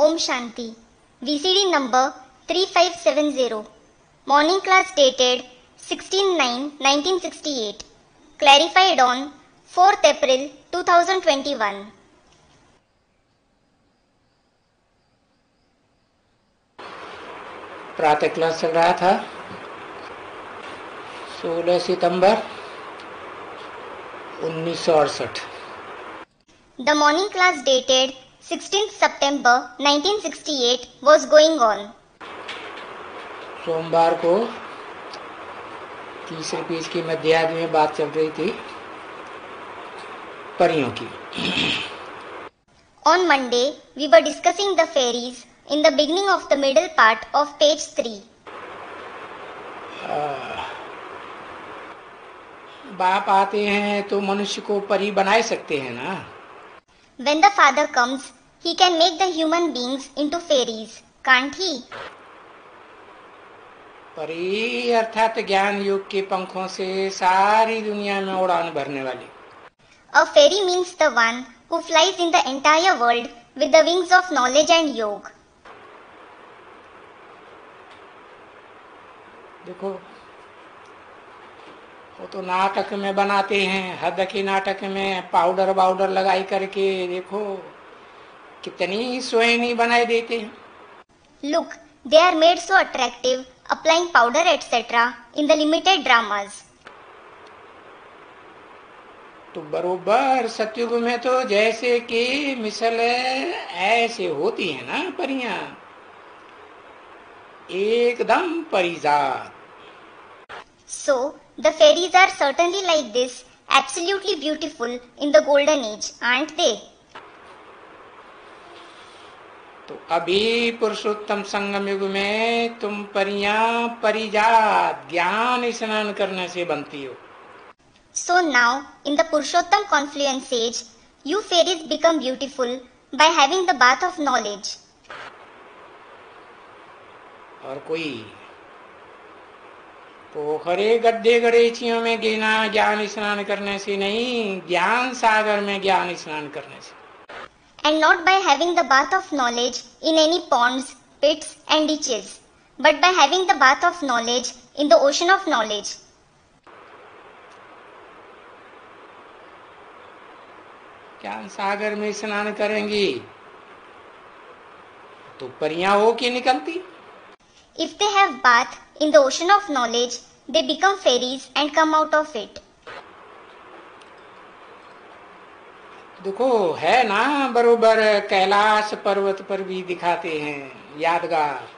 Om Shanti. VCD number 3570 morning class dated 16 1968 clarified on 4th April 2021 प्रातः class चल रहा था। 16 सितंबर उन्नीस सौ अड़सठ। The morning class dated 16th September 1968 was going on. सोमवार को तीसरे पेज की मध्यादि में बात चल रही थी परियों की On Monday, we were discussing the fairies in the beginning of the middle part of page 3. बाप आते हैं तो मनुष्य को परी बनाए सकते हैं ना When the father comes, he can make the human beings into fairies, can't he? परी अर्थात ज्ञान युग के पंखों से सारी दुनिया में उड़ान भरने वाली A fairy means the one who flies in the entire world with the wings of knowledge and yoga. देखो वो तो नाटक में बनाते हैं हद के नाटक में पाउडर वाउडर लगाई करके देखो कितनी ही सोहेनी बनाए देते हैं। Look they are made so attractive applying powder etcetera in the limited dramas तो बरोबर सतयुग में तो जैसे कि मिसल ऐसे होती है ना परियाँ। एकदम परिजात। So the fairies are certainly like this absolutely beautiful in the golden age and they तो अभी पुरुषोत्तम संगम युग में तुम परिया परिजा ज्ञान स्नान करने से बनती हो। So now in the Purushottam confluence age you fairies become beautiful by having bath of knowledge और कोई पोखरे गड्ढे गड़ेचियों में गिना ज्ञान स्नान करने से नहीं ज्ञान सागर में ज्ञान स्नान करने से। And not by having the bath of knowledge in any ponds, pits, and ditches, but by having the bath of knowledge in the ocean of knowledge. ज्ञान सागर में स्नान करेंगी तो परियां हो के निकलती If they have bath in the ocean of knowledge, they become fairies and come out of it. देखो है ना बरोबर कैलाश पर्वत पर भी दिखाते हैं यादगार।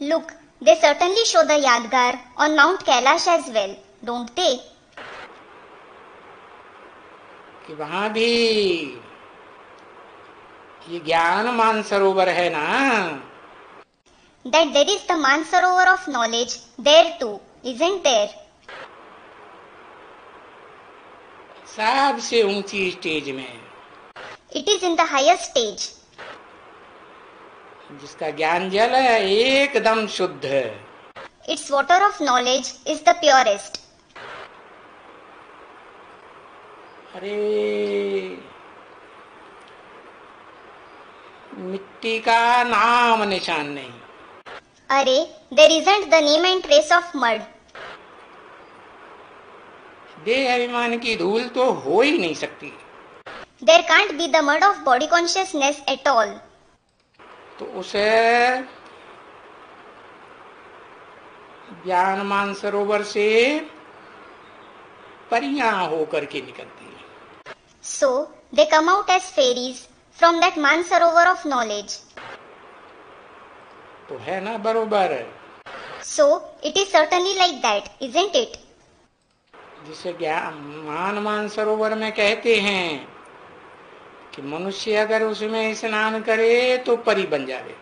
Look they certainly show the yaadgar on mount Kailash as well don't they कि वहाँ भी ये ज्ञान मानसरोवर है ना। That there is the Mansarovar of knowledge there too is in there सबसे ऊँची स्टेज में। It is in the highest stage जिसका ज्ञान जल है एकदम शुद्ध है। It's water of knowledge is the purest अरे मिट्टी का नाम निशान नहीं। अरे there isn't the name and trace of mud देह अभिमान की धूल तो हो ही नहीं सकती। There can't be the mud of body consciousness at all तो उसे ज्ञान मान सरोवर से परियाँ होकर के निकलती है। So they come out as fairies from that Mansarovar of knowledge तो है ना बरोबर? So it is certainly like that isn't it जिसे मान मान सरोवर में कहते हैं कि मनुष्य अगर उसमें स्नान करे तो परी बन जावे।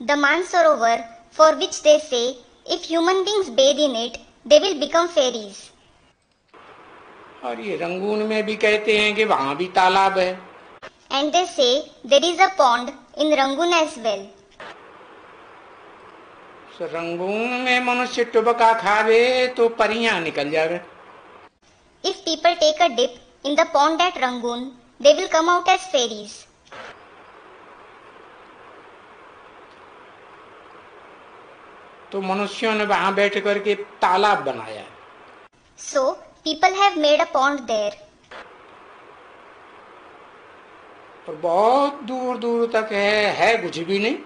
द मान सरोवर for which they say if human beings bathe in it they will become fairies और ये रंगून में भी कहते हैं कि वहाँ भी तालाब है। And they say there is a pond in Rangoon as well Rangoon में मनुष्य टुबका खावे तो परियाँ निकल जावे। If people take a dip in the pond at Rangoon, they will come out as fairies. तो मनुष्यों ने वहाँ बैठ करके तालाब बनाया। So people have made a pond there पर बहुत दूर दूर तक है है कुछ भी नहीं।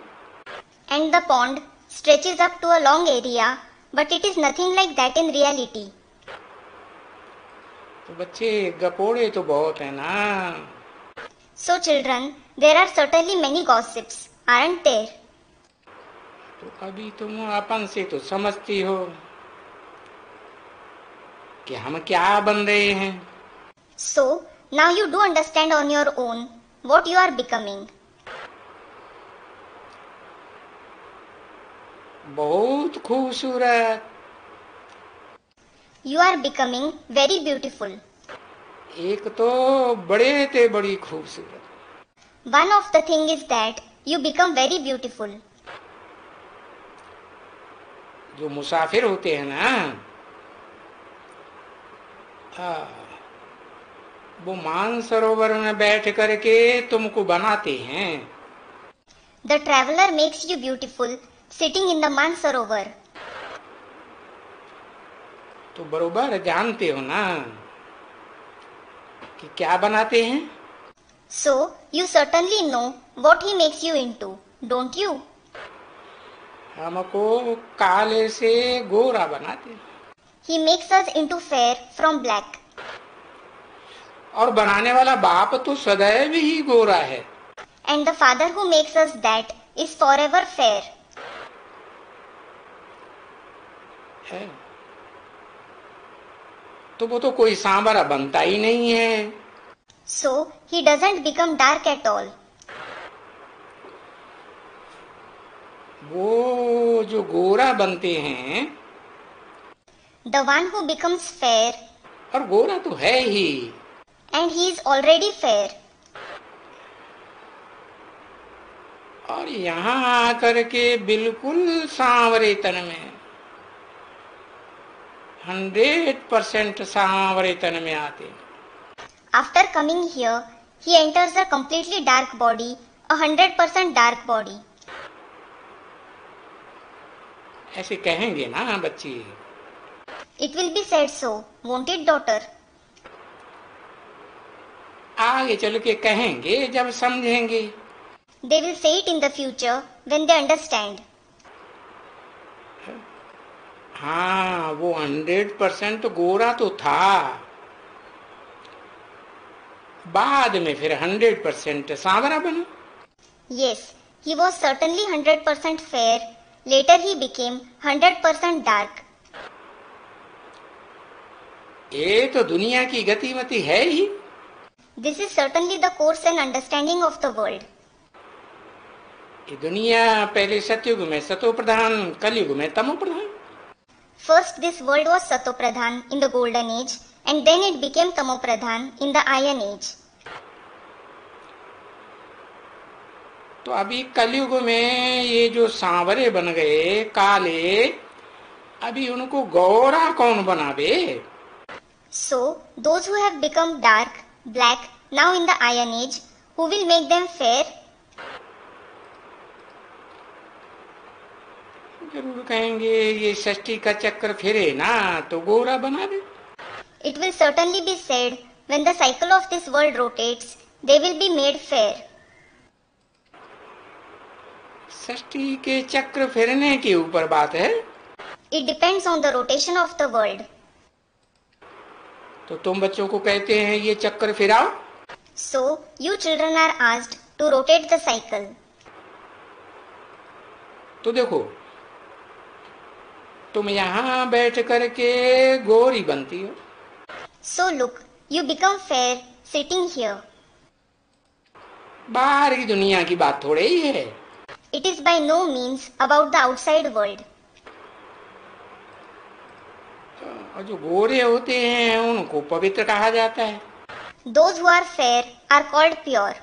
And the pond stretches up to a long area but it is nothing like that in reality तो बच्चे गपोड़े तो बहुत है ना। So children there are certainly many gossips aren't there? तो अभी तुम अपन से तो समझती हो कि हम क्या बन रहे हैं। So now you do understand on your own what you are becoming बहुत खूबसूरत। You are becoming very beautiful एक तो बड़े थे बड़ी खूबसूरत। One of the thing is that you become very beautiful जो मुसाफिर होते हैं ना आ, वो मानसरोवर में बैठ करके तुमको बनाते हैं। The traveller makes you beautiful sitting in the Mansarovar तो बरोबर जानते हो ना कि क्या बनाते हैं? So you certainly know what he makes you into don't you हमको काले से गोरा बनाते ही। Makes us into fair from black और बनाने वाला बाप तो सदैव ही गोरा है। And the father who makes us that is forever fair है। तो वो तो कोई सांवरा बनता ही नहीं है। So he doesn't become dark at all वो जो गोरा बनते हैं the one who becomes fair और गोरा तो है ही। And he is already fair और यहाँ आकर के बिल्कुल सांवरे तन में। हंड्रेड परसेंट सांवरे तन में आते हैं After coming here, he enters a completely dark body, a hundred percent dark body. ऐसे कहेंगे ना बच्चे will be said so, won't it, daughter? आगे चल के कहेंगे जब समझेंगे They will say it in the future when they understand. हाँ वो हंड्रेड परसेंट तो गोरा तो था। बाद में फिर हंड्रेड परसेंट सांवरा बना। Yes he was certainly hundred percent fair later he became hundred percent dark ये तो दुनिया की गतिमती है ही। This is certainly the end understanding of the world दुनिया पहले सतयुग में सतो प्रधान कलयुग में तमो प्रधान First, this world was Sato Pradhan in the Golden Age, and then it became Tamo Pradhan in the Iron Age. तो अभी कलयुग में ये जो सांवरे बन गए काले अभी उनको गौरा कौन बनावे So, those who have become dark, black, now in the Iron Age, who will make them fair? ज़रूर कहेंगे ये षष्टि का चक्र फिरे ना तो गोरा बना दे। It will certainly be said when the cycle of this world rotates they will be made fair षष्टि के चक्र फिरने के ऊपर बात है। It depends on the rotation of the world तो तुम बच्चों को कहते हैं ये चक्र फिराओ। So you children are asked to rotate the cycle तो देखो तुम यहाँ बैठ कर के गोरी बनती हो। So look you become fair sitting here बाहर की दुनिया की बात थोड़े ही है। It is by no means about the outside world जो गोरे होते हैं उनको पवित्र कहा जाता है। Those who are fair are called pure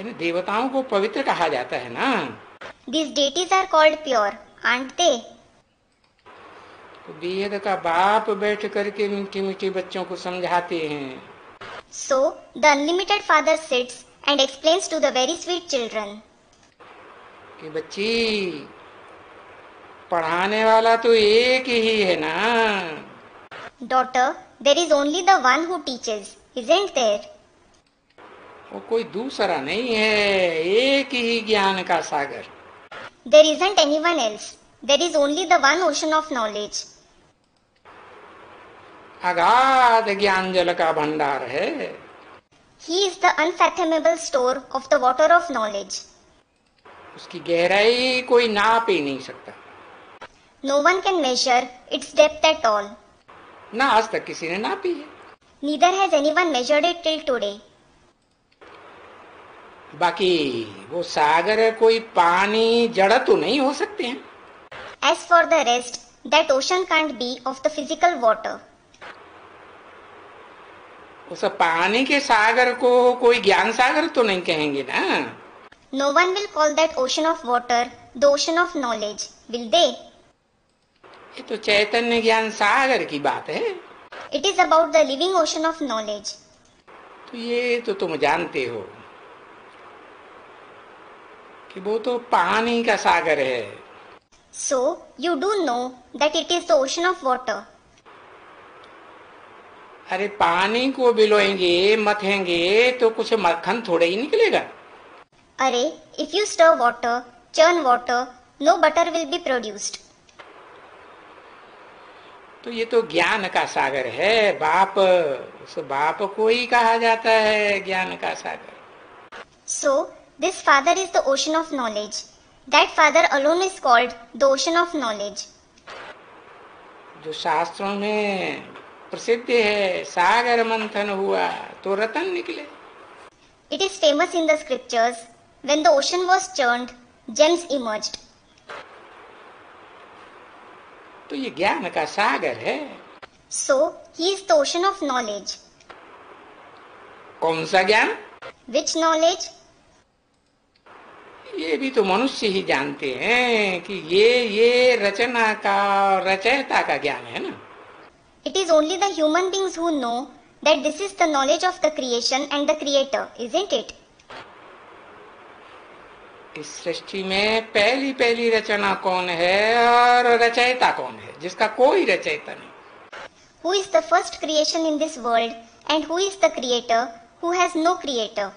इन देवताओं को पवित्र कहा जाता है ना। This deities are called pure aren't they BEd का बाप बैठ करके मीठी मीठी बच्चों को समझाते हैं। So the unlimited father sits and explain to the very sweet children कि बच्ची पढ़ाने वाला तो एक ही है ना? Daughter there is only the one who teaches is and there वो कोई दूसरा नहीं है एक ही ज्ञान का सागर। There is isn't any one else there is only the one ocean of knowledge अगाध ज्ञान जल का भंडार है He is the unfathomable store of the water of knowledge. उसकी गहराई कोई नाप ही नहीं सकता No one can measure its depth at all. ना आज तक किसी ने नापी है Neither has anyone measured it till today. बाकी वो सागर कोई पानी जड़ तो नहीं हो सकते हैं As for the rest, that ocean can't be of the physical water. उस पानी के सागर को कोई ज्ञान सागर तो नहीं कहेंगे ना। No one will call that ocean of water the ocean of knowledge will they ये तो चैतन्य ज्ञान सागर की बात है। It is about the living ocean of knowledge तो ये तो तुम जानते हो कि वो तो पानी का सागर है। So you do know that it is the ocean of water अरे पानी को बिलोएँगे मथेंगे तो कुछ मक्खन थोड़े ही निकलेगा। अरे if you stir water churn water no butter will be produced तो ये तो ज्ञान का सागर है बाप उस बाप को ही कहा जाता है ज्ञान का सागर। So this father is the ocean of knowledge that father alone is called the ocean of knowledge जो शास्त्रों में प्रसिद्ध है सागर मंथन हुआ तो रतन निकले। It is famous in the scriptures when the ocean was turned gems emerged तो ये ज्ञान का सागर है। So he is the ocean of knowledge कौन सा ज्ञान? विच नॉलेज ये भी तो मनुष्य ही जानते हैं कि ये ये रचना का रचयता का ज्ञान है ना। It is only the human beings who know that this is the knowledge of the creation and the creator, isn't it? इस सृष्टि में पहली पहली रचना कौन है और रचयिता कौन है जिसका कोई रचयिता नहीं Who is the first creation in this world and who is the creator who has no creator?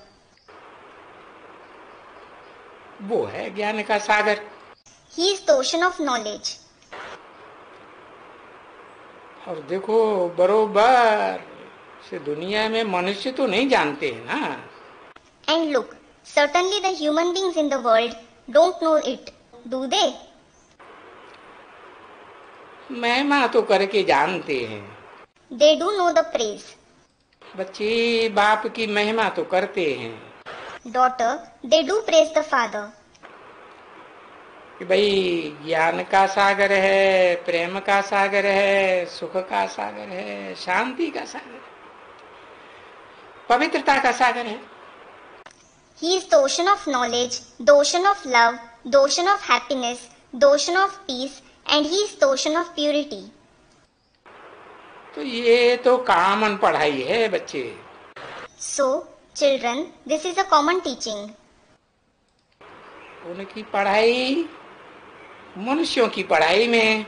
वो है ज्ञान का सागर He is the ocean of knowledge. और देखो बरोबर। से दुनिया में मनुष्य तो नहीं जानते हैं ना। And look certainly the beings in the world don't know it do they महिमा तो करके जानते हैं। They do know the praise बच्चे बाप की महिमा तो करते हैं। Daughter they do praise the father कि भाई ज्ञान का सागर है प्रेम का सागर है सुख का सागर है शांति का सागर है पवित्रता का सागर है। He is the ocean of knowledge the ocean of love the ocean of happiness the ocean of peace and he is the ocean of purity तो ये तो कॉमन पढ़ाई है बच्चे। So children this is a common teaching उनकी पढ़ाई मनुष्यों की पढ़ाई में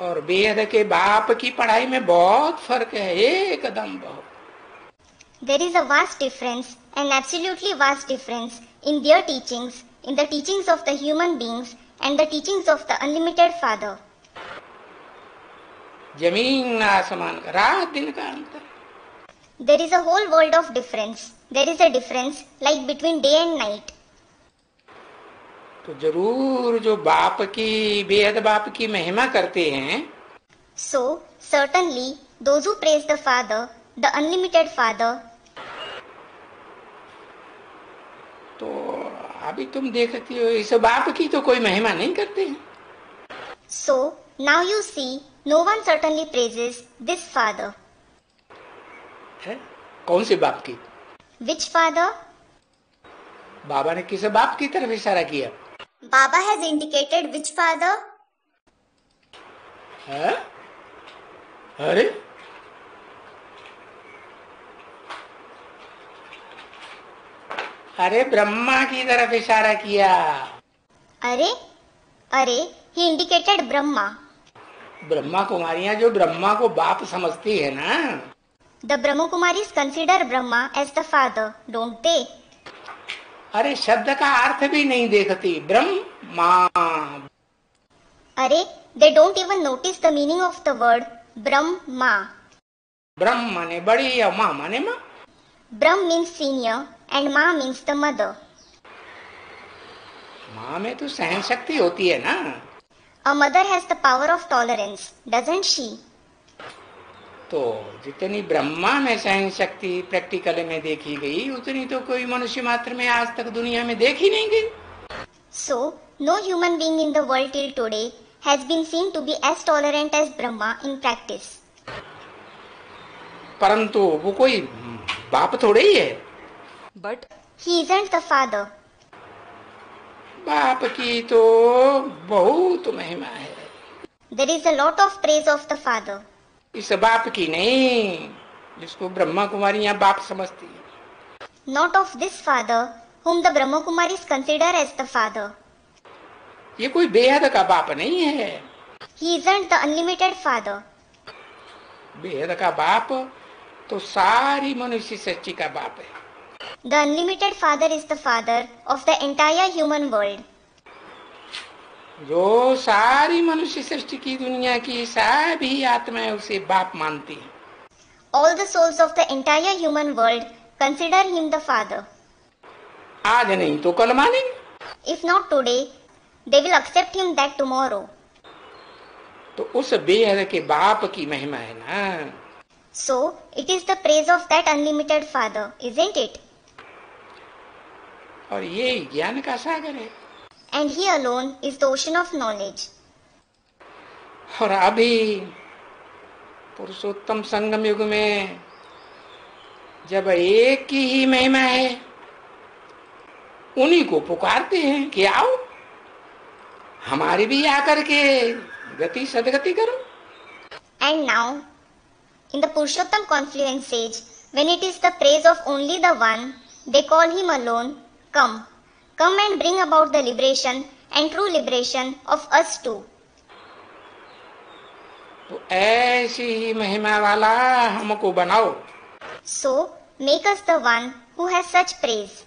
और बेहद के बाप की पढ़ाई में बहुत फ़र्क है एकदम बहुत। There is अस्ट difference an absolutely vast difference in their teachings in the teachings of the human beings and the teachings of the unlimited father ज़मीन आसमान का रात दिन का अंतर। There is a whole world of difference there is a difference like between day and night तो ज़रूर जो बाप की बेहद बाप की महिमा करते हैं। So certainly praise the father the unlimited father तो अभी तुम देखती हो इस बाप की तो कोई महिमा नहीं करते हैं। So now you see no one certainly praises this father है? कौन से बाप की? विच फादर बाबा ने किसे बाप की तरफ़ इशारा किया? Baba has indicated which father? है? अरे अरे ब्रह्मा की तरफ़ इशारा किया अरे अरे ही इंडिकेटेड ब्रह्मा ब्रह्मा कुमारियाँ जो ब्रह्मा को बाप समझती है ना the Brahma Kumari consider Brahma as the father don't they अरे शब्द का अर्थ भी नहीं देखती। ब्रह्मा अरे they don't even notice the meaning of the word Brahma. ब्रह्म माने बड़ी या माँ माने माँ? ब्रह्म मीन्स सीनियर एंड माँ मीन्स द मदर माँ में तो सहन शक्ति होती है ना। A mother has the power of tolerance doesn't she तो जितनी ब्रह्मा में सहन शक्ति प्रैक्टिकल में देखी गई उतनी तो कोई मनुष्य मात्र में आज तक दुनिया में देखी नहीं गई। So no human being in the world till today has been seen to be as tolerant as Brahma in practice परंतु वो कोई बाप थोड़े ही है। But he is the father बाप की तो बहुत महिमा है। There is a lot of praise of the father इस बाप की नहीं जिसको ब्रह्मा कुमारियाँ बाप समझती है Not of this father, whom the Brahma Kumaris consider as the father. ये कोई बेहद का बाप नहीं है He isn't the unlimited father. बेहद का बाप तो सारी मनुष्य सृष्टि का बाप है The unlimited father is the father of the entire human world. जो सारी मनुष्य सृष्टि की दुनिया की सभी आत्माएँ उसे बाप मानती है। All the souls of the entire human world consider him the father आज नहीं तो कल मानेंगे। If not today they will accept him that tomorrow तो उस बेहद के बाप की महिमा है ना। So it is the praise of that unlimited father is it और ये ज्ञान का सागर है। And he alone is the ocean of knowledge. और अभी पुरुषोत्तम संगम युग में जब एक की ही महिमा है उन्हीं को पुकारते हैं कि आओ हमारी भी आकर के गति सदगति करो And now, in the Purushottam confluence age, when it is the praise of only the one, they call him alone, come. Come and bring about the liberation and true liberation of us too. तो ऐसी ही महिमा वाला हमको बनाओ So, make us the one who has such praise.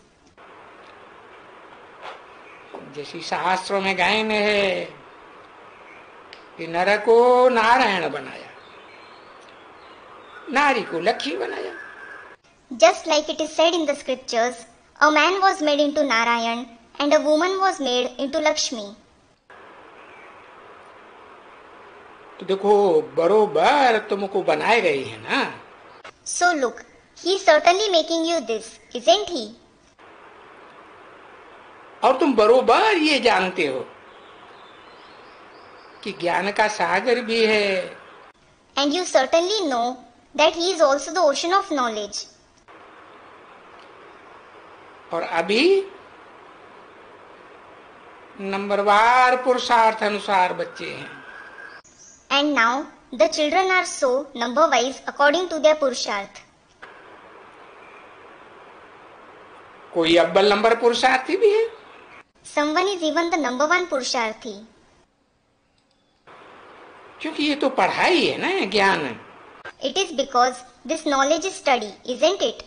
जैसी शास्त्रों में गायन है कि नर को नारायण बनाया नारी को लक्ष्मी बनाया Just like it is said in the scriptures, a man was made into Narayan and a woman was made into Lakshmi. तो देखो बरोबर तुमको बनाए गए है ना So look, he is certainly making you this, isn't he? और तुम बरोबर ये जानते हो कि ज्ञान का सागर भी है And you certainly know that he is also the ocean of knowledge. और अभी नंबरवार पुरुषार्थ अनुसार बच्चे हैं। And now the children are so number wise according to their पुरुषार्थ कोई अब्बल नंबर पुरुषार्थी भी है? Someone is even the number one पुरुषार्थी क्योंकि ये तो पढ़ाई है ना ज्ञान it is because this knowledge is study isn't it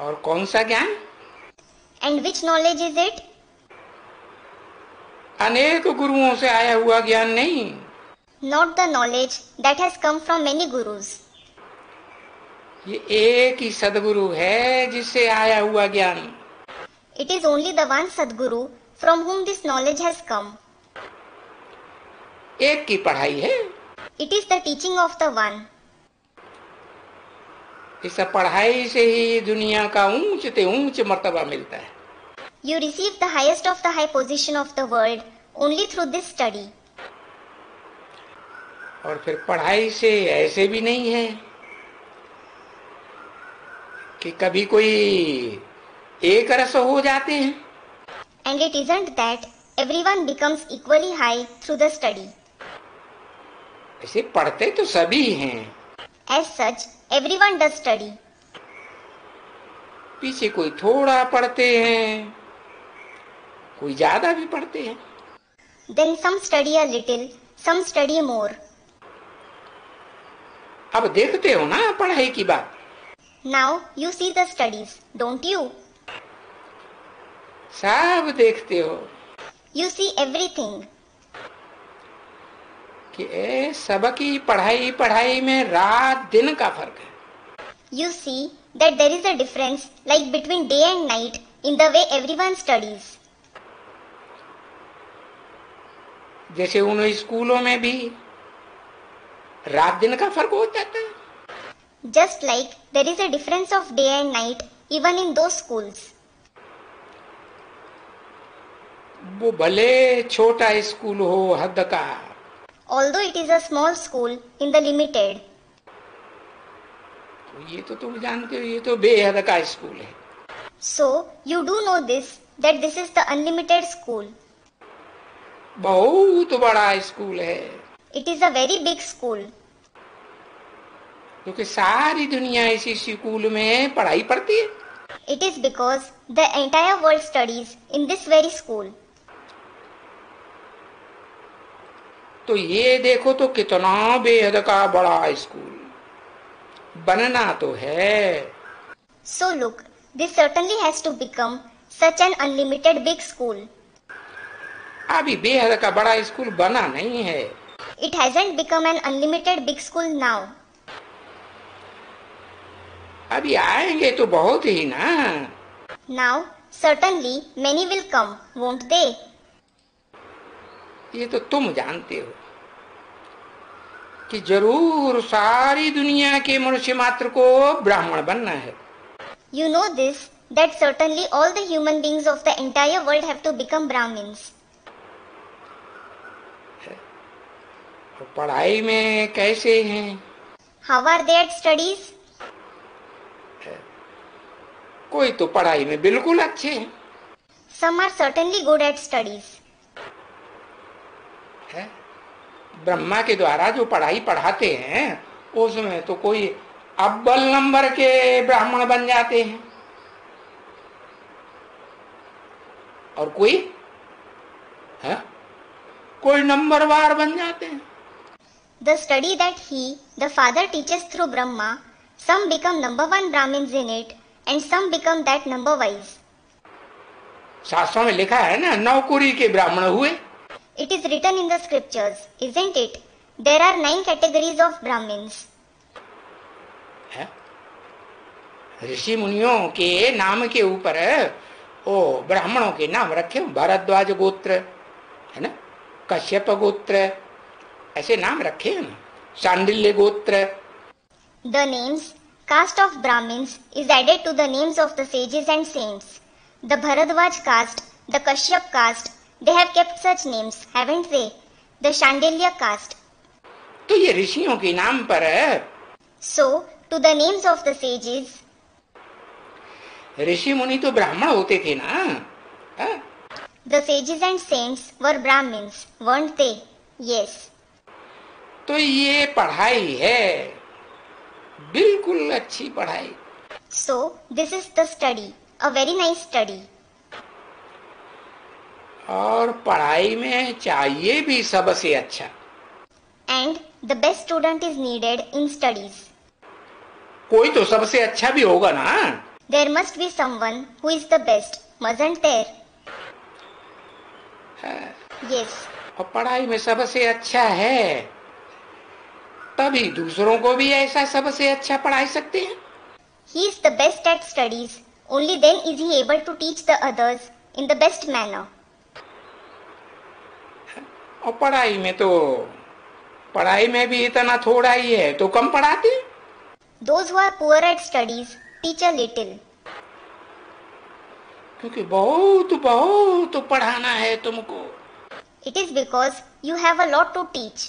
और कौन सा ज्ञान? And which knowledge is it अनेक गुरुओं से आया हुआ ज्ञान नहीं। Not the knowledge that has come from many gurus ये एक ही सदगुरु है जिससे आया हुआ ज्ञान। It is only the one sadguru from whom this knowledge has come एक की पढ़ाई है। It is the teaching of the one इस पढ़ाई से ही दुनिया का ऊंच ऐसी ऊंच मरतबा मिलता है। You receive the highest of the high position of the world only through this study और फिर पढ़ाई से ऐसे भी नहीं है कि कभी कोई एक रस हो जाते हैं। And it is ant that every one becomes equally high through the study ऐसे पढ़ते तो सभी हैं। As such everyone does study पीछे कोई थोड़ा पढ़ते हैं कोई ज़्यादा भी पढ़ते हैं। Then some study a little some study more अब देखते हो ना पढ़ाई की बात। Now you see the studies don't you सब देखते हो। यू सी एवरीथिंग देखिए सबक की पढ़ाई पढ़ाई में रात दिन का फ़र्क है। You see that there is a difference like between day and night in the way every one studies जैसे उन स्कूलों में भी रात दिन का फ़र्क होता था। Just like there is a difference of day and night even in two school वो भले छोटा स्कूल हो हद का Although it is a small school in the limited, तो ये तो तुम जानते हो ये तो बेहद का स्कूल है so you do know this that this is the unlimited school. बहुत बड़ा स्कूल है It is a very big school क्योंकि सारी दुनिया इसी स्कूल में पढ़ाई पढ़ती है It is because the entire world studies in this very school. तो ये देखो तो कितना बेहद का बड़ा स्कूल। बनना तो है। So look this certainly has to become such an unlimited big school अभी बेहद का बड़ा स्कूल बना नहीं है। It hasn't become an unlimited big school now अभी आएँगे तो बहुत ही ना। Now certainly many will come won't ये तो तुम जानते हो। कि ज़रूर सारी दुनिया के मनुष्य मात्र को ब्राह्मण बनना है। You know this that certainly all the human beings of the entire world have to become Brahmin पढ़ाई में कैसे हैं? How are they at studies कोई तो पढ़ाई में बिल्कुल अच्छे हैं। Some are certainly good at studies Brahma के द्वारा जो पढ़ाई पढ़ाते हैं उसमें तो कोई अब्बल नंबर के ब्राह्मण बन जाते हैं। और कोई है? कोई नंबर वार बन जाते हैं। The study that he the father teaches through Brahma some become number one Brahmin in it and some become that number wise शास्त्रों में लिखा है ना नौकुरी के ब्राह्मण हुए। It is written in the scriptures, isn't it? There are nine categories of Brahmins. है ऋषि मुनियों के नाम के ऊपर ओ ब्राह्मणों के नाम रखे भारद्वाज गोत्र है ना कश्यप गोत्र ऐसे नाम रखे हैं ना सांडिल्य गोत्र The names, caste of Brahmins, is added to the names of the sages and saints. The Bharadwaj caste, the Kashyap caste, they have kept such names, haven't they? The Shandilya caste. तो ये ऋषियों के नाम पर So, to the names of the sages, ऋषि मुनि तो ब्राह्मण होते थे ना हाँ? the sages and saints were Brahmins, weren't they? Yes. तो ये पढ़ाई है बिल्कुल अच्छी पढ़ाई So, this is the study, a very nice study. और पढ़ाई में चाहिए भी सबसे अच्छा। And the best student is needed in studies कोई तो सबसे अच्छा भी होगा ना। There must be someone is the best मजन टेर यस और पढ़ाई में सबसे अच्छा है। तभी दूसरों को भी ऐसा सबसे अच्छा पढ़ाई सकते हैं। He is the best at studies only then is he able to teach the others in the best manner और पढ़ाई में तो पढ़ाई में भी इतना थोड़ा ही है तो कम पढ़ाते at studies teach a little. क्योंकि बहुत बहुत पढ़ाना है तुमको it is because you have a lot to teach.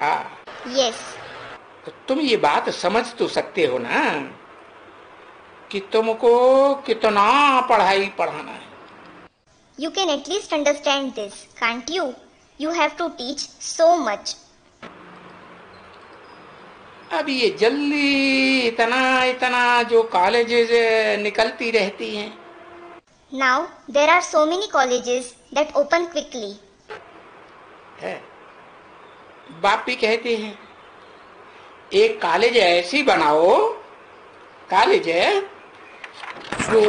हाँ Yes. तो तुम ये बात समझ तो सकते हो ना कि तुमको कितना पढ़ाई पढ़ाना है You can at least understand this, can't you? You have to teach so much. अब ये जल्दी इतना इतना जो कॉलेजेस निकलती रहती हैं Now there are so many colleges that open quickly. है बाप भी कहते हैं एक कॉलेज ऐसी बनाओ कॉलेज है जो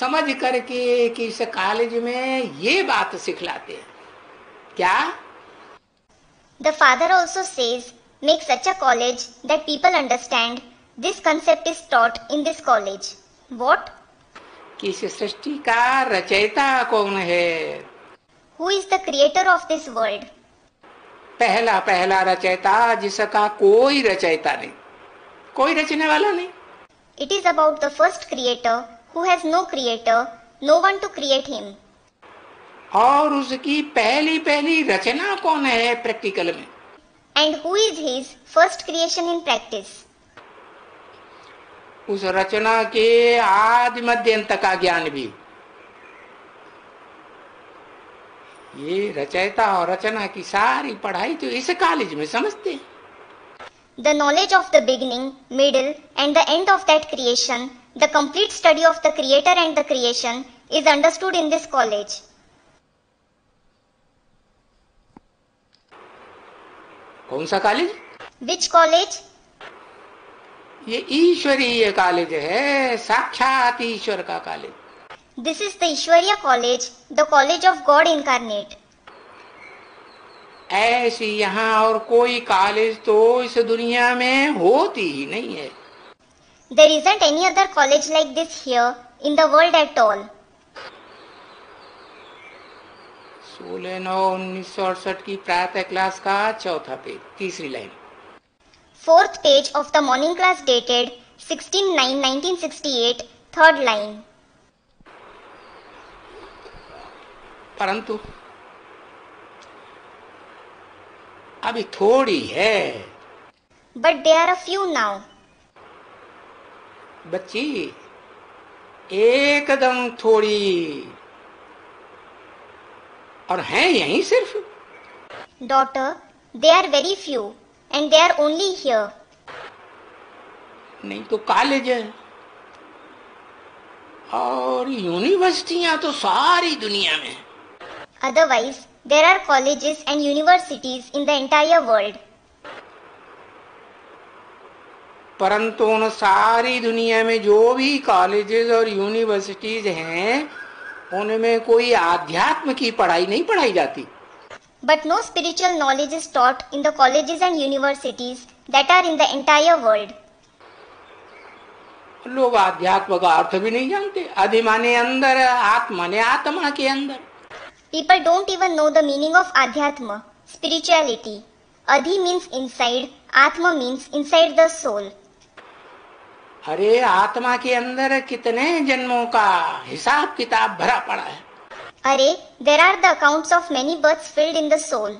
समझ करके कि इस कॉलेज में ये बात सिखलाते हैं। क्या? The father also says make such a college that people understand this concept is taught in this college what किस सृष्टि का रचयिता कौन है? Who is the creator of this world पहला पहला रचयिता जिसका कोई रचयिता नहीं। कोई रचने वाला नहीं। It is about the first creator who has no creator, no one to create him. और उसकी पहली पहली रचना कौन है प्रैक्टिकल में? And who is his first creation in practice उस रचना के आदि मध्य अंत का ज्ञान भी। ये रचयिता और रचना की सारी पढ़ाई तो इस कॉलेज में समझते the knowledge of the beginning middle and the end of that creation the complete study of the creator and the creation is understood in this college. कौन सा कॉलेज विच कॉलेज ये ईश्वरीय कॉलेज है साक्षात ईश्वर का कॉलेज दिस इज़ द ईश्वरीय college the college of God incarnate ऐसी यहाँ और कोई कॉलेज तो इस दुनिया में होती ही नहीं है। There isn't any other college like this here in the world at all. सोलह नौ उन्नीस सौ अड़सठ की प्रातः क्लास का चौथा पेज तीसरी line Fourth page of the morning class dated 16-9-1968, third line. परंतु अभी थोड़ी है But there are a few now. बच्ची एकदम थोड़ी। और है यही सिर्फ़। Daughter they are very few and they are only here नहीं तो कॉलेज है। और यूनिवर्सिटिया तो सारी दुनिया में। Otherwise there are colleges and universities in the entire world परंतु उन सारी दुनिया में जो भी कॉलेजेस और यूनिवर्सिटीज हैं उनमें कोई अध्यात्म की पढ़ाई नहीं पढ़ाई जाती। But no spiritual knowledge is taught in the colleges and universities that are in the entire world लोग अध्यात्म का अर्थ भी नहीं जानते। अधिमाने अंदर आत्मा ने आत्मा के अंदर। People don't even know the meaning of adhyatma spirituality adhi means inside atma means inside the soul अरे आत्मा के अंदर कितने जन्मों का हिसाब किताब भरा पड़ा है। अरे there are the of many birth filled in दोल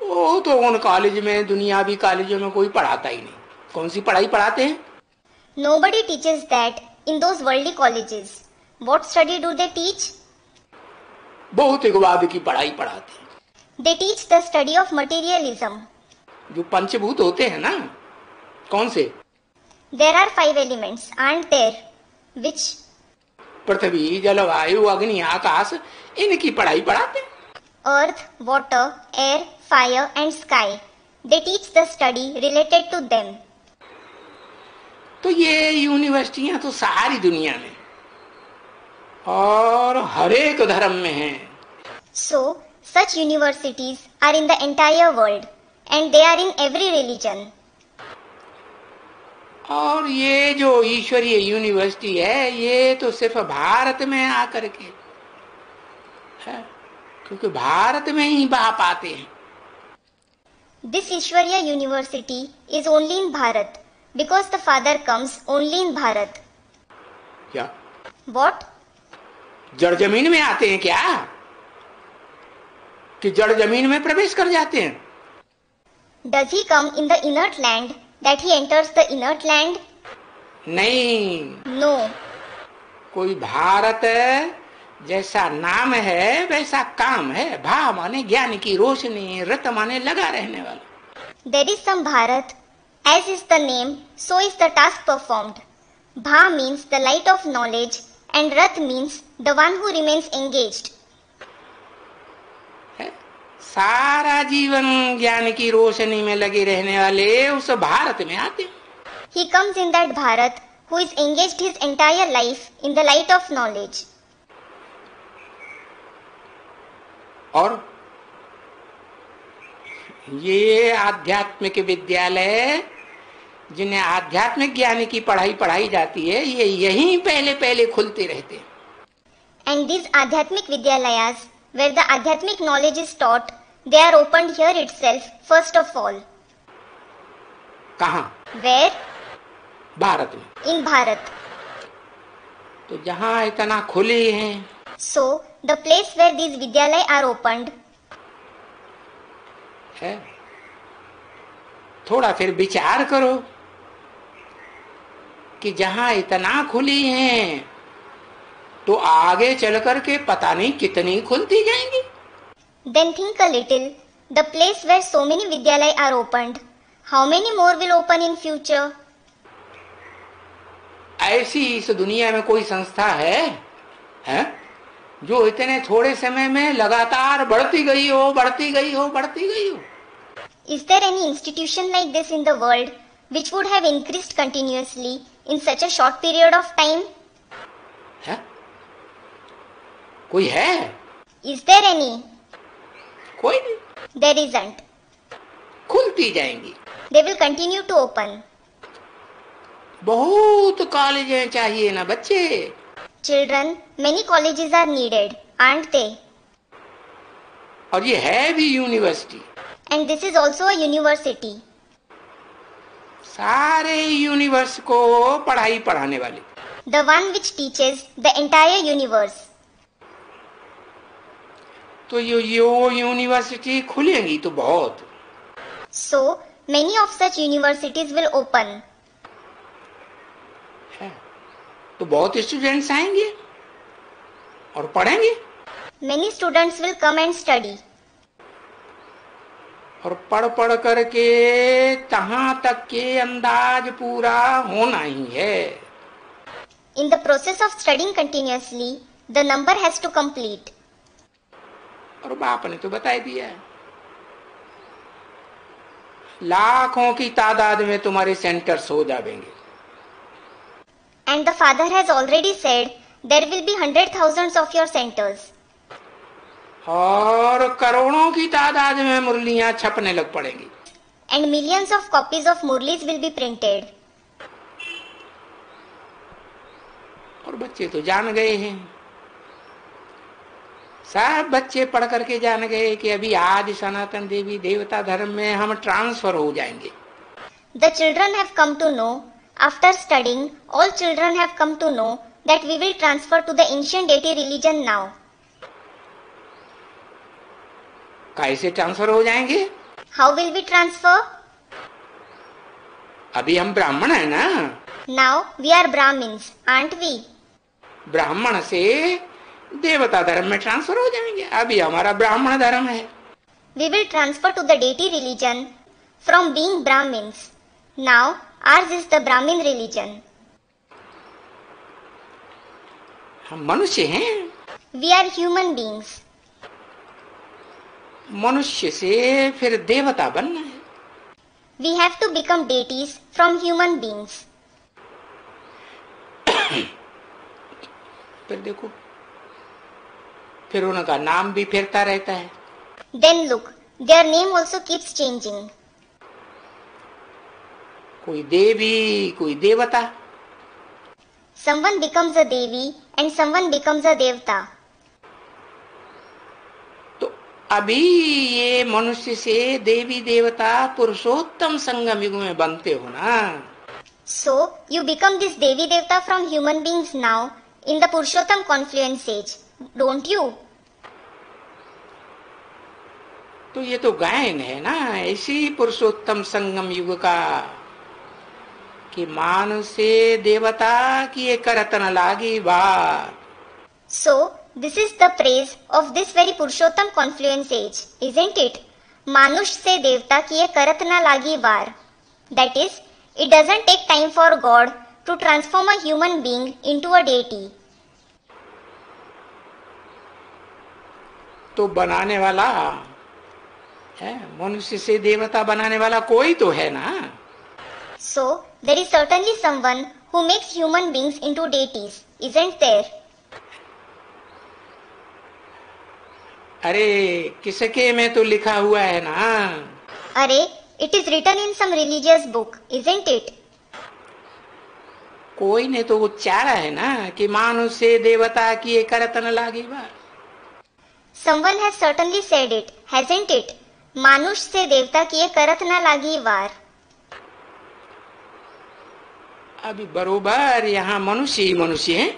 वो तो उन कॉलेज में दुनिया भी कॉलेजों में कोई पढ़ाता ही नहीं। कौन सी पढ़ाई पढ़ाते हैं? Nobody teachers that in those world colleges what study do they teach बहुत युगवाद की पढ़ाई पढ़ाते they teach the study of materialism जो पंचभूत होते हैं ना कौन से? There are five element and there which पृथ्वी जलवायु अग्नि आकाश इनकी पढ़ाई पढ़ाते earth water air fire and sky they teach the study related to them तो ये यूनिवर्सिटिया तो सारी दुनिया में और हर एक धर्म में है। So such universities are in the entire world and they are in every religion और ये जो ईश्वरीय यूनिवर्सिटी है ये तो सिर्फ़ भारत में आकर के है क्योंकि भारत में ही बाप आते हैं। दिस ईश्वरीय university is only in Bharat because the father comes only in Bharat क्या? वॉट जड़ ज़मीन में आते हैं क्या? कि जड़ ज़मीन में प्रवेश कर जाते हैं? Does he come in the inert land that he enters the inert land नहीं। No. कोई भारत है जैसा नाम है वैसा काम है। भा माने ज्ञान की रोशनी रत माने लगा रहने वाला। There is some Bharat as is the name so is the task performed bha means the light of knowledge and rath means the one who remains engaged सारा जीवन ज्ञान की रोशनी में लगे रहने वाले उस भारत में आते ही। Comes in that Bharat who is engage his entire life in the light of knowledge और ये आध्यात्मिक विद्यालय जिन्हें आध्यात्मिक ज्ञान की पढ़ाई पढ़ाई जाती है ये यहीं पहले पहले खुलते रहते and this adhyatmik vidyalaya where the adhyatmik knowledge is taught they are opened here itself, first of all. कहा Where? भारत में In Bharat. तो जहाँ इतना खुले हैं So, the place where these Vidyalaya are opened, है थोड़ा फिर विचार करो कि जहाँ इतना खुली हैं तो आगे चल करके पता नहीं कितनी खुलती जाएँगी Then think a little, the place where so many Vidyalay are opened, how many more will open in future? ऐसी इस दुनिया में कोई संस्था है, है? जो इतने थोड़े समय में लगातार बढ़ती गई हो बढ़ती गई हो बढ़ती गई हो। Is there any institution like this in the world which would have continuously in such a short period of time कोई है? इज़ देर एनी कोई नहीं। देर इज़ खुलती जाएँगी। They will continue to open बहुत कॉलेज चाहिए ना बच्चे। Children many college are needed aren't they और ये है भी university and this is also university सारे यूनिवर्स को पढ़ाई पढ़ाने वाली। The one which teaches the entire universe तो यो यूनिवर्सिटी खुलेंगी तो बहुत। So many of such universities will open तो बहुत स्टूडेंट्स आएँगे और पढ़ेंगे। Many students will come and study और पढ़ पढ़ करके कहाँ तक के अंदाज पूरा होना ही है। In the process of studying continuously the number has to complete और बाप ने तो बता दिया है। लाखों की तादाद में तुम्हारे सेंटर्स हो जाएँगे and the father has already said there will be hundred thousand of your centres और करोड़ों की तादाद में मुरलियाँ छपने लग पड़ेंगी। And millions of copies of murlis will be printed और बच्चे तो जान गए हैं। सब बच्चे पढ़ करके जान गए कि अभी आज सनातन देवी देवता धर्म में हम ट्रांसफ़र हो जाएँगे। The children have come to know after studying all children have come to know that we will transfer to the ancient deity religion now कैसे ट्रांसफ़र हो जाएँगे? हाउ विल वी ट्रांसफ़र अभी हम ब्राह्मण है ना। Now we are Brahmins, aren't we ब्राह्मण से देवता धर्म में ट्रांसफ़र हो जाएँगे। अभी हमारा ब्राह्मण धर्म है। We will transfer to the deity religion from being Brahmins now ours is the Brahmin religion हम मनुष्य हैं। वी आर ह्यूमन बीइंग्स मनुष्य से फिर देवता बनना है। We have to become deities from human beings फिर देखो फिर उनका नाम भी फिरता रहता है। Then look their name also keeps changing कोई देवी कोई देवता। Someone becomes a devi and someone becomes a devta. तो अभी ये मनुष्य से देवी देवता पुरुषोत्तम संगम युग में बनते हो ना। So you become this devi devta from human beings now in the Purushottam confluence age don't you तो ये तो गायन है ना ऐसी पुरुषोत्तम संगम युग का। कि मान से देवता की एक रतन लागी बात। So this is the praise of this very Purushottam confluence age isn't it मानुष से देवता की एक रतन लागी बार that is it doesn't take time for God to transform a human being into deity तो बनाने वाला है? मनुष्य से देवता बनाने वाला कोई तो है ना? So there is certainly someone who makes human beings into deities is and there अरे किसके में तो लिखा हुआ है ना? अरे it is written in some religious book is and it कोई ने तो उच्चारा है ना कि मानु से देवता की एक रतन लागे बात। Someone has certainly said it hasn't it मानुष से देवता किए करत न लागी वार। अभी बरोबर यहाँ मनुष्य ही मनुष्य है।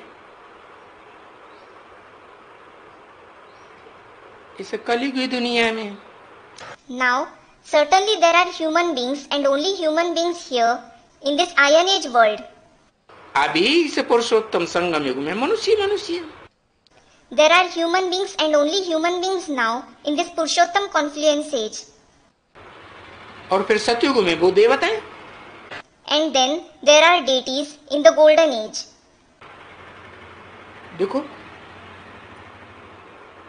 इस कलयुगी दुनिया में। Now certainly there are human beings and only human beings here in this Iron Age world. अभी इस पुरुषोत्तम संगम युग में मनुष्य मनुष्य है। There are human beings and only human beings now in this Purushottam confluence age. और फिर सतयुग में वो देवता है And then there are deities in the golden age. देखो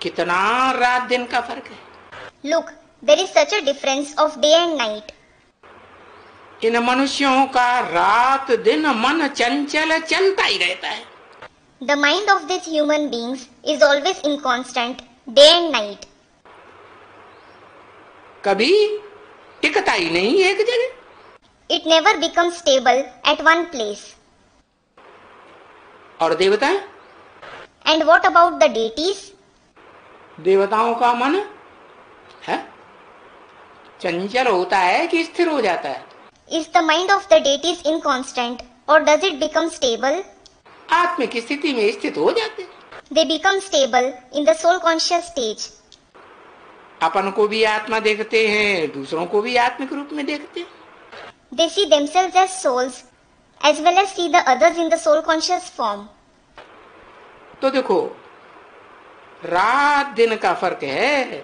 कितना रात दिन का फ़र्क है Look, there is such a difference of day and night. इन मनुष्यों का रात दिन मन चंचल चलता ही रहता है The mind of these human beings is always inconstant, day and night. कभी टिकता ही नहीं एक जगह It never becomes stable at one place. और देवता है And what about the deities? देवताओं का मन है चंचल होता है कि स्थिर हो जाता है Is the mind of the deities inconstant or does it become stable? आत्म की स्थिति में स्थित हो जाते हैं। They become stable in the soul conscious stage. अपन को भी आत्मा देखते हैं दूसरों को भी आत्मिक रूप में देखते हैं They see themselves as souls as well as see the others in the soul conscious form. तो देखो रात दिन का फ़र्क है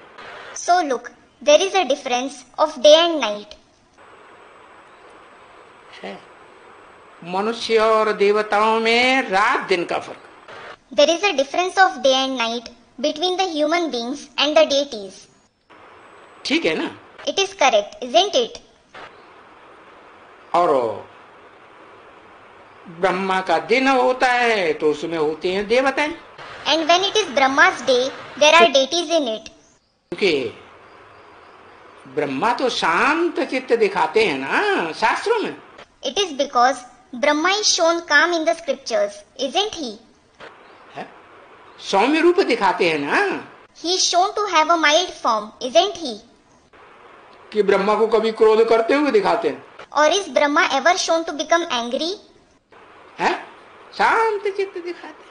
So look, there is a difference of day and night. है मनुष्य और देवताओं में रात दिन का फ़र्क There is a difference of day and night between the human beings and the deities. ठीक है ना It is correct, isn't it? और ब्रह्मा का दिन होता है तो उसमें होते हैं देवताएं And when it is Brahma's day, there are deities in it. क्योंकि ब्रह्मा तो शांत चित्त दिखाते हैं ना शास्त्रों में It is because Brahma is shown calm in the scriptures, isn't he? सौम्य रूप दिखाते हैं ना? He shown to have a mild form isn't he कि ब्रह्मा को कभी क्रोध करते हुए दिखाते हैं। और is Brahma ever shown to become angry है? शांत चित्त दिखाते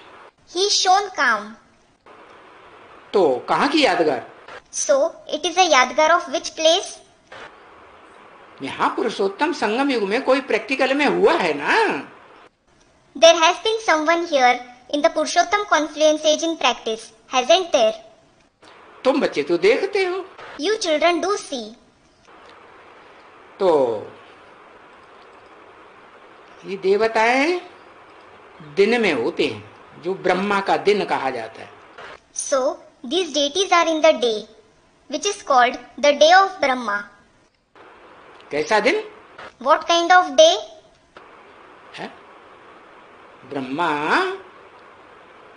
ही। शोन काम तो कहा की यादगार? सो इट इज़ अदगार ऑफ़ विच प्लेस यहाँ पुरुषोत्तम संगम युग में कोई प्रैक्टिकल में हुआ है ना? There has been someone here in the Purushottam confluence age in practice तुम बच्चे तो देखते हो। यू चिल्ड्रन डू सी तो ये देवताएँ दिन में होते हैं जो ब्रह्मा का दिन कहा जाता है। So these deities are in the day which is called the day of Brahma कैसा दिन? What kind of day Brahma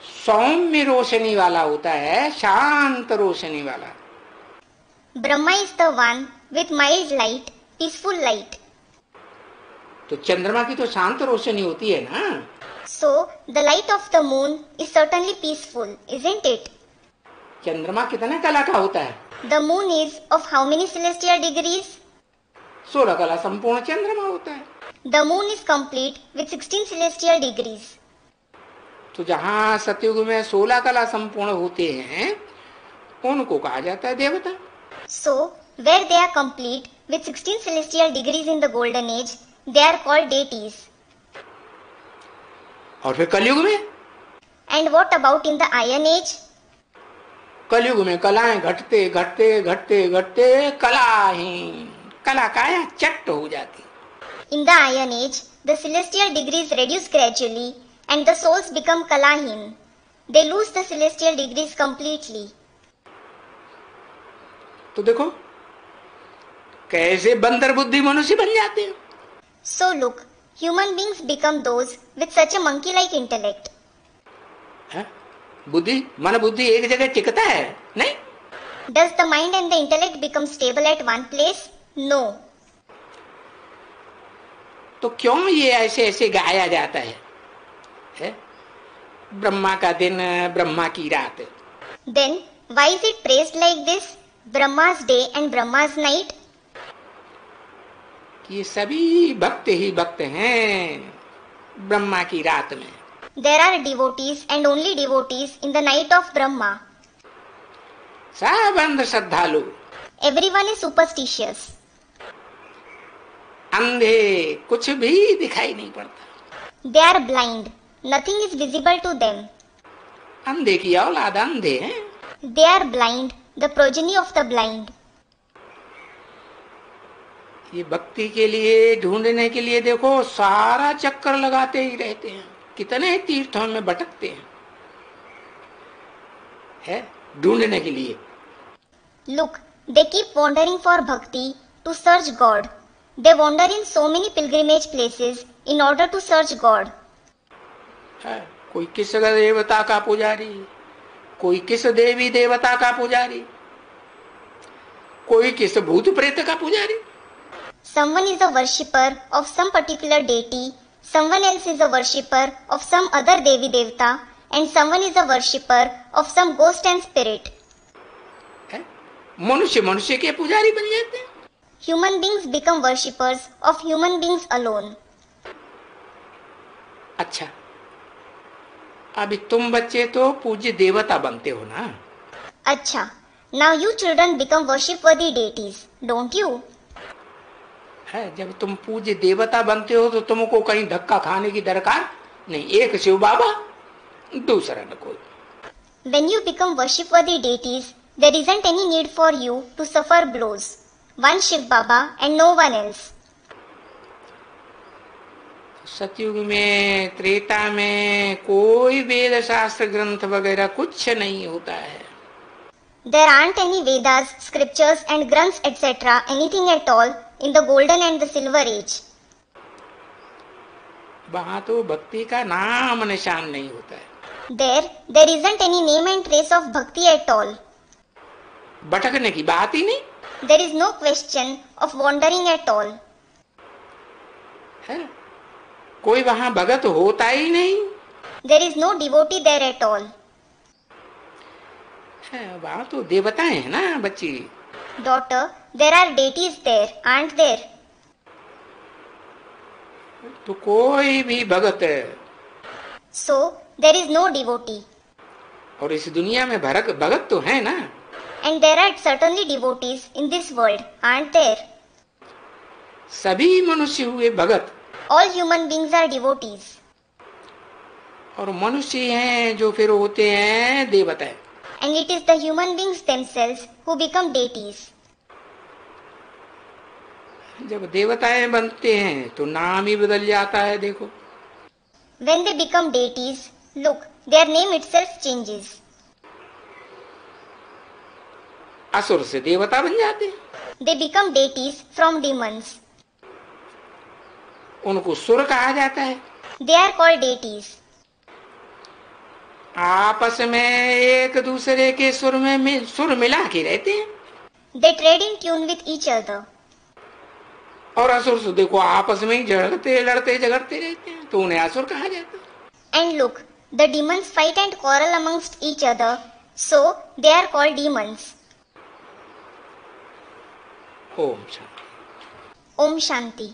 सौम्य रोशनी वाला होता है शांत रोशनी वाला। Brahma is the one with mild light peaceful light तो चंद्रमा की तो शांत रोशनी होती है ना? So the light of the moon is certainly peaceful isn't it चंद्रमा कितना कला का होता है? The moon is of how many celestial degrees सोलह कला संपूर्ण चंद्रमा होता है। The moon is complete with sixteen celestial degrees तो जहाँ सतयुग में सोलह कला संपूर्ण होते हैं उनको कहा जाता है देवता। So where they are complete with sixteen celestial degrees in the golden age they are called deities और फिर कलयुग में? And what about in the iron age Kalyug में कलाएँ घटते घटते घटते घटते कला ही कला काया चट हो जाती। In the iron age the celestial degrees reduce gradually and the souls become Kalahin. They lose the celestial degrees completely. तो देखो कैसे बंदर बुद्धि मनुष्य बन जाते हैं So look, human beings become those with such a monkey-like intellect. हैं? बुद्धि मन बुद्धि एक जगह टिकता है नहीं Does the mind and the intellect become stable at one place? No. तो क्यों ये ऐसे ऐसे गाया जाता है, है? ब्रह्मा का दिन ब्रह्मा की रात। Then why is it praised like this Brahma's day and Brahma's night ये सभी भक्त ही भक्त है ब्रह्मा की रात में। There are devotees and only devotees in the night of Brahma सब अंध श्रद्धालु। एवरी वन इज़ सुपरस्टिशियस अंधे कुछ भी दिखाई नहीं पड़ता। They are blind Nothing is visible to them. अंधे की औलाद अंधे हैं They are blind, the progeny of the blind. ये भक्ति के लिए ढूँढने के लिए देखो सारा चक्कर लगाते ही रहते हैं कितने तीर्थों में भटकते हैं है ढूँढने के लिए Look, they keep wandering for bhakti to search God. They wander in so many pilgrimage places in order to search God. है। कोई किस देवता का पुजारी? कोई किस देवी देवता का पुजारी? कोई किस भूत प्रेत का पुजारी? Someone is a worshipper of some particular deity someone else is a worshipper of some other devi devta and someone is a worshipper of some ghost and spirit मनुष्य मनुष्य के पुजारी बन जाते हैं। Human beings become worshippers of human beings alone अच्छा अभी तुम बच्चे तो पूज्य देवता बनते हो ना अच्छा now you children become worship worthy deities don't you है जब तुम पूज्य देवता बनते हो तो तुमको कहीं धक्का खाने की दरकार नहीं एक शिव बाबा दूसरा न कोई When you become worshipworthy deities, there isn't any need for you to suffer blows. One Shiv Baba and no one else. सतयुग में त्रेता में कोई वेद शास्त्र ग्रंथ वगैरह कुछ नहीं होता है। There aren't any Vedas scriptures and granth etcetera anything at all in the golden and the silver age वहाँ तो भक्ति का नाम निशान नहीं होता है। There there isn't any name and trace of bhakti at all भटकने की बात ही नहीं। There is no question of wandering at all है कोई वहाँ भगत होता ही नहीं। There is no devotee there at all वहाँ तो देवताएँ हैं ना बच्ची। Daughter there are deities there aren't there तो कोई भी भगत है। So there is no devotee और इस दुनिया में भरक भगत तो है ना। And there are certainly devotees in this world aren't there सभी मनुष्य हुए भगत। All human beings are devotees और मनुष्य हैं जो फिर होते हैं देवता है। And it is the human beings themselves who become deities जब देवताएँ बनते हैं तो नाम ही बदल जाता है देखो। When they become deities look their name itself changes असुर से देवता बन जाते they become deities from demons उनको सुर कहा जाता है। दे आर कॉल डेटीज आपस में एक दूसरे के सुर में मिल, सुर मिला के रहते हैं। They trading tune with each other और असुर देखो आपस में ही झगड़ते लड़ते झगड़ते रहते हैं। तो उन्हें असुर कहा जाता है। And look the demons fight and quarrel amongst each other so they are called demons Om Shanti. Om Shanti.